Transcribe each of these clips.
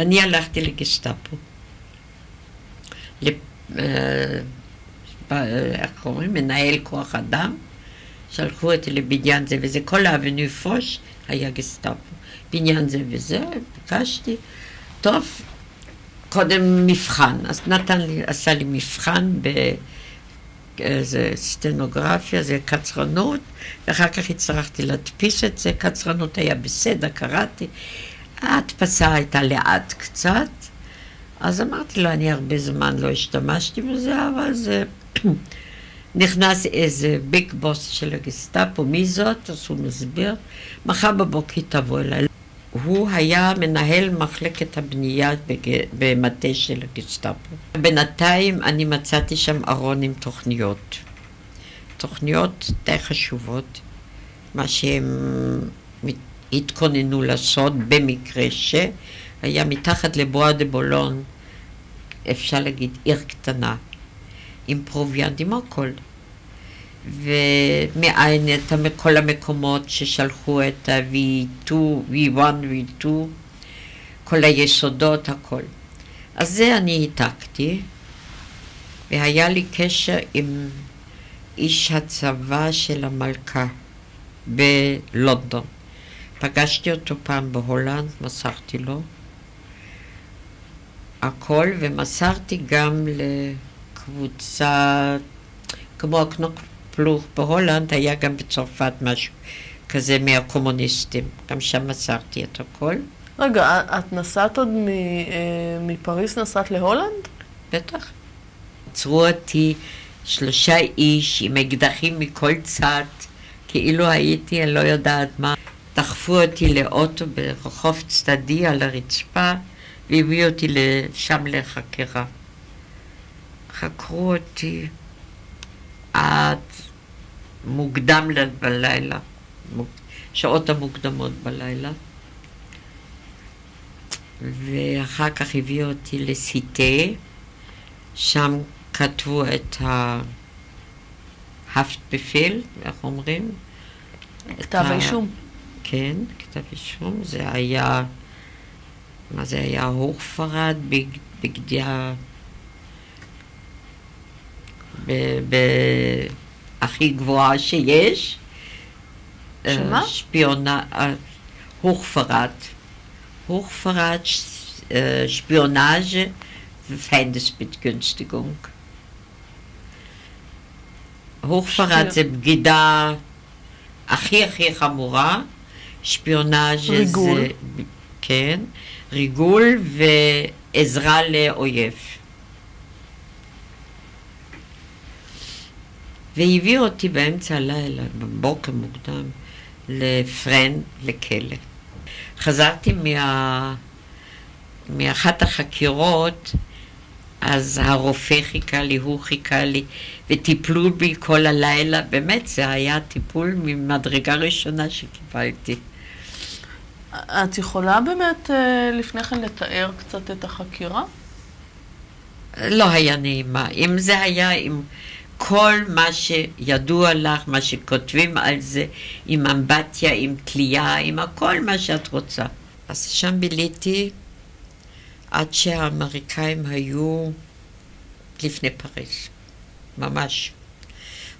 ואני הלכתי לגסטאפו. לפ... אה, איך קוראים? מנהל כוח אדם. שלחו אותי לבניין זה וזה, כל האבניו פוש היה גסטאפו. בניין זה וזה, ביקשתי. טוב, קודם מבחן, אז נתן לי, עשה לי מבחן באיזה סטנוגרפיה, זה קצרנות, ואחר כך הצטרכתי להדפיס את זה, קצרנות היה בסדר, קראתי. ההדפסה הייתה לאט קצת, אז אמרתי לו, אני הרבה זמן לא השתמשתי בזה, אבל זה... נכנס איזה ביג בוס של הגסטאפו, מי זאת? אז הוא מסביר, מחר בבוקר תבוא אליי. הוא היה מנהל מחלקת הבנייה במטה של הגסטאפו. בינתיים אני מצאתי שם ארון עם תוכניות. תוכניות די חשובות, מה שהם התכוננו לעשות במקרה שהיה מתחת לבואה דה בולון, אפשר להגיד עיר קטנה, עם פרוביאנט, עם הכל. ומאין את כל המקומות ששלחו את ה-V2, V1, V2, כל היסודות, הכל. אז זה אני העתקתי, והיה לי קשר עם איש הצבא של המלכה בלונדון. פגשתי אותו פעם בהולנד, מסרתי לו הכל, ומסרתי גם לקבוצה כמו ה knokploeg בהולנד, היה גם בצרפת משהו כזה מהקומוניסטים. גם שם מסרתי את הכל. רגע, את נסעת עוד אה, מפריס, נסעת להולנד? בטח. עצרו אותי שלושה איש עם אקדחים מכל צד, כאילו הייתי, אני לא יודעת מה. דחפו אותי לאוטו ברחוב צדדי על הרצפה והביאו אותי לשם לחקירה. חקרו אותי עד מוקדם בלילה, שעות המוקדמות בלילה. ואחר כך הביאו אותי לסיטה, שם כתבו את ההפטבפיל, איך אומרים? כתב האישום. כן, כתב אישום. זה היה, מה זה היה? הורפרד בגדיה... הכי גבוהה שיש. שמה? שפיונה... הוכפרט. הוכפרט, שפיונאז' ופנדסבתגünstigung. הוכפרט זה בגידה הכי הכי חמורה, שפיונאז' זה... כן, ריגול ועזרה לאויב. והביאו אותי באמצע הלילה, בבוקר מוקדם, לפרן, לכלא. חזרתי מה... מאחת החקירות, אז הרופא חיכה לי, הוא חיכה לי, וטיפלו בי כל הלילה. באמת, זה היה טיפול ממדרגה ראשונה שקיבלתי. את יכולה באמת אה, לפני כן לתאר קצת את החקירה? לא היה נעימה. אם זה היה עם כל מה שידוע לך, מה שכותבים על זה, עם אמבטיה, עם תלייה, עם הכל מה שאת רוצה. אז שם ביליתי עד שהאמריקאים היו לפני פריז, ממש.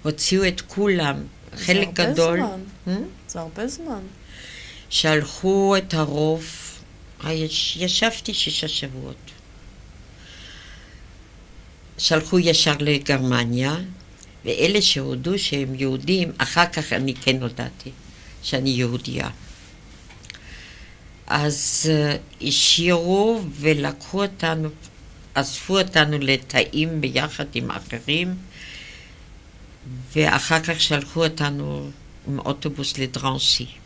הוציאו את כולם, חלק גדול. זה הרבה זמן. Hmm? זה הרבה זמן. שלחו את הרוב, ישבתי שישה שבועות. שלחו ישר לגרמניה, ואלה שהודו שהם יהודים, אחר כך אני כן הודעתי שאני יהודייה. אז uh, השאירו ולקחו אותנו, אספו אותנו לתאים ביחד עם אחרים, ואחר כך שלחו אותנו עם אוטובוס לדרנסי.